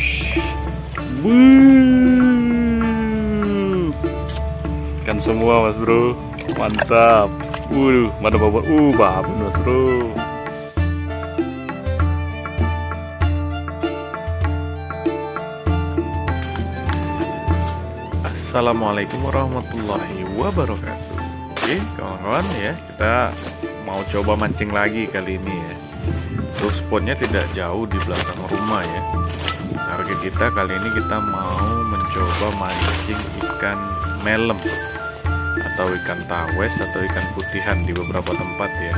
Wush. Kan semua mas bro. Mantap. Waduh, mana bapak? Uh, babon mas bro. Assalamualaikum warahmatullahi wabarakatuh Oke kawan-kawan ya Kita mau coba mancing lagi kali ini ya Terus spotnya tidak jauh di belakang rumah ya Target kita kali ini kita mau mencoba mancing ikan melem Atau ikan tawes atau ikan putihan di beberapa tempat ya.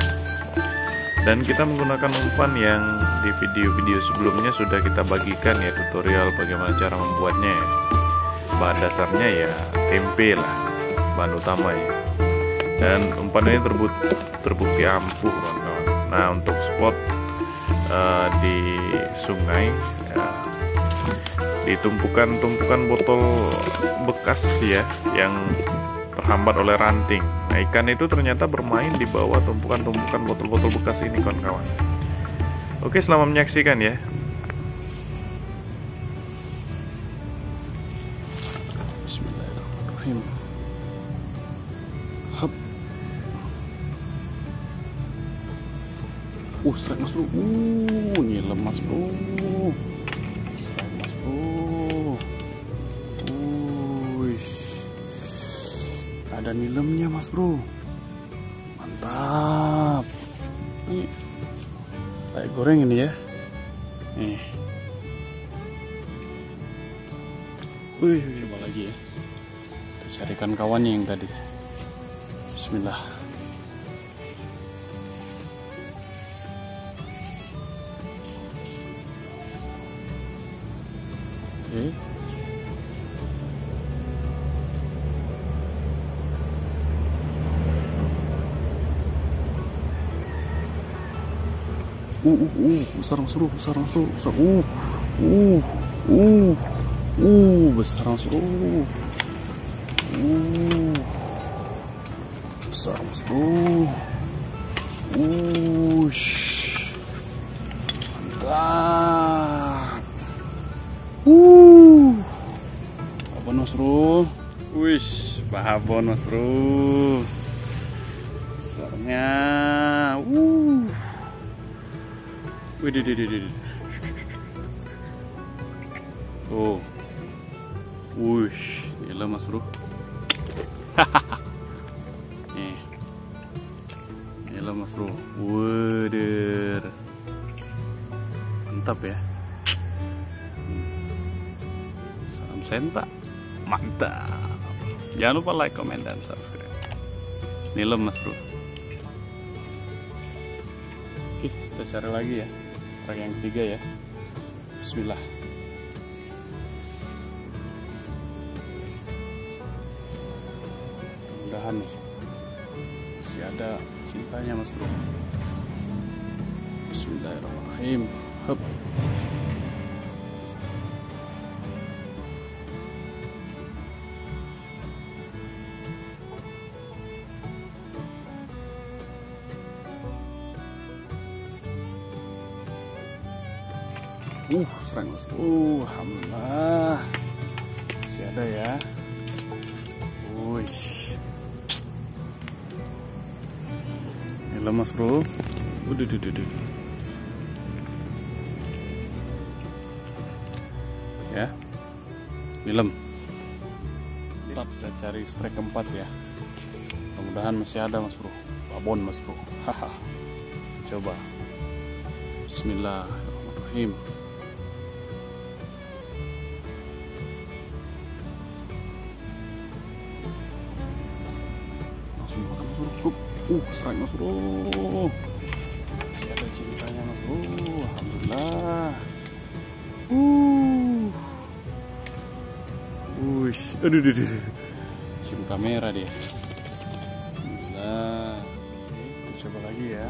Dan kita menggunakan umpan yang di video-video sebelumnya sudah kita bagikan ya tutorial bagaimana cara membuatnya ya. Bahan dasarnya ya tempe lah bahan utama ya. Dan umpan ini terbukti, terbukti ampuh kawan-kawan. Nah untuk spot uh, di sungai ditumpukan-tumpukan botol bekas ya yang terhambat oleh ranting nah ikan itu ternyata bermain di bawah tumpukan-tumpukan botol-botol bekas ini kawan-kawan oke selamat menyaksikan ya Bismillahirrahmanirrahim. Uh, strike mas bro. Uh, mas bro. Mas bro. Mantap. Ini kayak goreng ini ya. Nih. Wih, coba lagi ya. Kita carikan kawannya yang tadi. Bismillah. Oke. Uh, uh, uh, besar bro, besar bro, besar. Uh, uh, uh, uh, besar bro. Uh, besar bro. Ush, mantap. Uh, apa bro? Wish, babon mas bro. Besarnya. Uh. Wih, di, di, di, di. Oh. Wush, gila mas bro. Nih. Gila mas bro. Wader. Mantap ya. Salam senta. Mantap. Jangan lupa like, comment, dan subscribe. Nilem mas bro. Oke, kita cari lagi ya. Strike yang ketiga ya. Bismillah. Mudah-mudahan nih masih ada cintanya mas bro. Bismillahirrahmanirrahim. Hup. Uh, serang mas. Uh, alhamdulillah. Masih ada ya. Wih. Ini lemas bro. Udah, udah, udah. Ya. Film. Tetap kita cari strike keempat ya. Mudah-mudahan masih ada mas bro. Babon mas bro. Haha. Coba. Bismillahirrahmanirrahim. Uh strike mas bro. Masih ada cintanya mas bro? Alhamdulillah. Uh. Wush. aduh aduh aduh sim kamera dia. Alhamdulillah. Kita coba lagi ya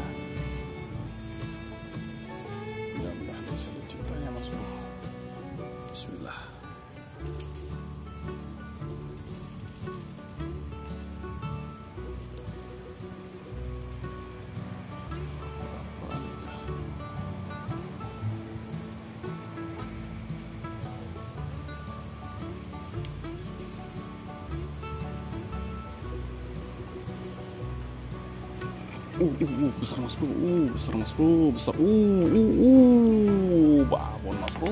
uh, uh, uh, besar mas bro, uh, besar mas bro, besar, uh, uh, uh, babon mas bro,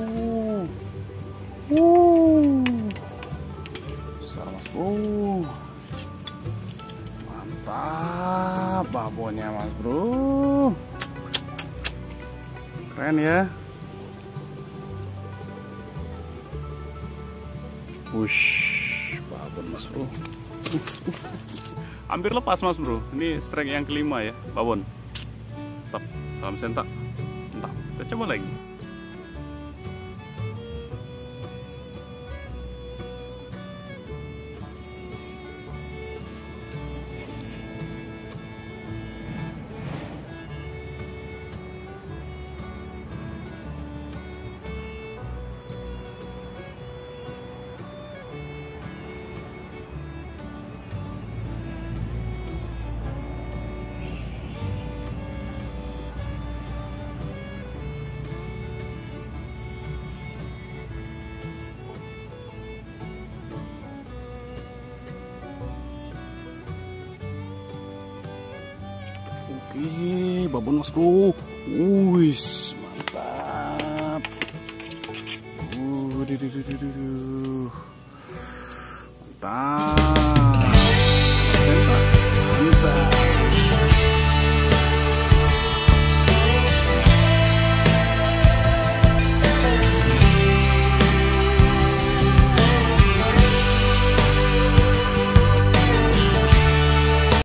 uh, besar mas bro, mantap babonnya mas bro, keren ya. Wush, babon mas bro. Hampir lepas mas bro. Ini strike yang kelima ya, babon. Tetap, salam sentak. Entah, kita coba lagi. Babon mas bro. Wis, mantap. Mantap. Mantap. Mantap.